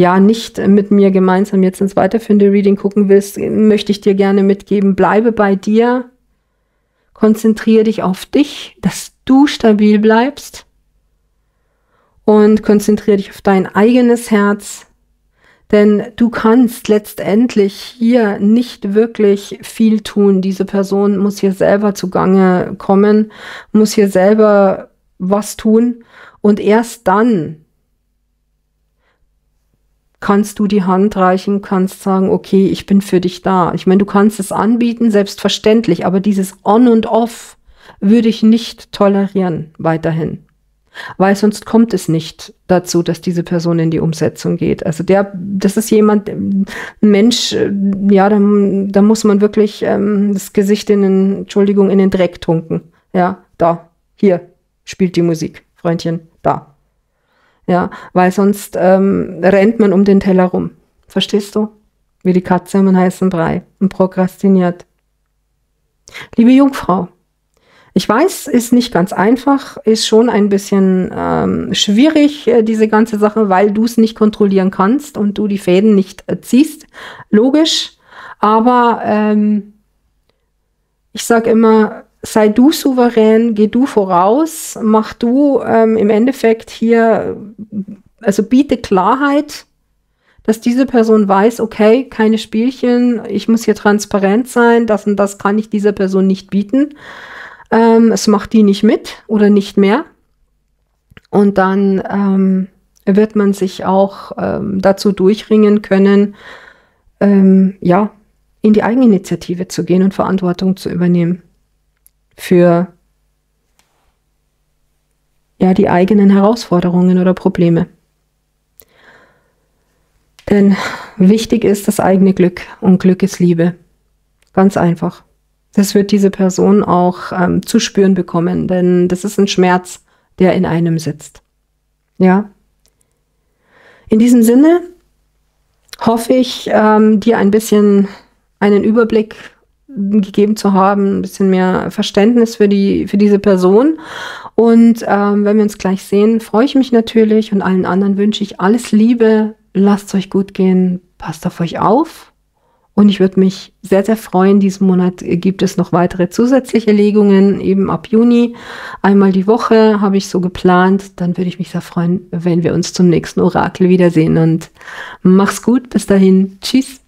ja nicht mit mir gemeinsam jetzt ins weiterführende Reading gucken willst, möchte ich dir gerne mitgeben, bleibe bei dir, konzentriere dich auf dich, dass du stabil bleibst. Und konzentriere dich auf dein eigenes Herz, denn du kannst letztendlich hier nicht wirklich viel tun. Diese Person muss hier selber zugange kommen, muss hier selber was tun. Und erst dann kannst du die Hand reichen, kannst sagen, okay, ich bin für dich da. Ich meine, du kannst es anbieten, selbstverständlich, aber dieses On und Off würde ich nicht tolerieren weiterhin. Weil sonst kommt es nicht dazu, dass diese Person in die Umsetzung geht. Also der, das ist jemand, ein Mensch, äh, ja, da, da muss man wirklich ähm, das Gesicht in den, Entschuldigung, in den Dreck tunken. Ja, da, hier spielt die Musik, Freundchen, da. Ja, weil sonst ähm, rennt man um den Teller rum. Verstehst du? Wie die Katze im heißen Brei und prokrastiniert. Liebe Jungfrau, ich weiß, ist nicht ganz einfach, ist schon ein bisschen ähm, schwierig, äh, diese ganze Sache, weil du es nicht kontrollieren kannst und du die Fäden nicht äh, ziehst. Logisch. Aber ähm, ich sage immer, sei du souverän, geh du voraus, mach du ähm, im Endeffekt hier, also biete Klarheit, dass diese Person weiß, okay, keine Spielchen, ich muss hier transparent sein, das und das kann ich dieser Person nicht bieten. Ähm, es macht die nicht mit oder nicht mehr. Und dann ähm, wird man sich auch ähm, dazu durchringen können, ähm, ja, in die Eigeninitiative zu gehen und Verantwortung zu übernehmen für ja, die eigenen Herausforderungen oder Probleme. Denn wichtig ist das eigene Glück und Glück ist Liebe. Ganz einfach. Das wird diese Person auch ähm, zu spüren bekommen, denn das ist ein Schmerz, der in einem sitzt. Ja. In diesem Sinne hoffe ich, ähm, dir ein bisschen einen Überblick gegeben zu haben, ein bisschen mehr Verständnis für, die, für diese Person. Und ähm, wenn wir uns gleich sehen, freue ich mich natürlich und allen anderen wünsche ich alles Liebe. Lasst es euch gut gehen, passt auf euch auf und ich würde mich sehr, sehr freuen. Diesen Monat gibt es noch weitere zusätzliche Legungen, eben ab Juni. Einmal die Woche habe ich so geplant. Dann würde ich mich sehr freuen, wenn wir uns zum nächsten Orakel wiedersehen. Und mach's gut. Bis dahin. Tschüss.